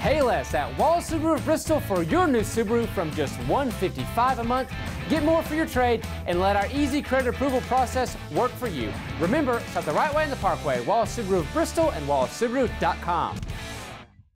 Payless at Wallace Subaru of Bristol for your new Subaru from just $155 a month. Get more for your trade and let our easy credit approval process work for you. Remember, stop the right way in the Parkway, Wallace Subaru of Bristol and wallacesubaru.com.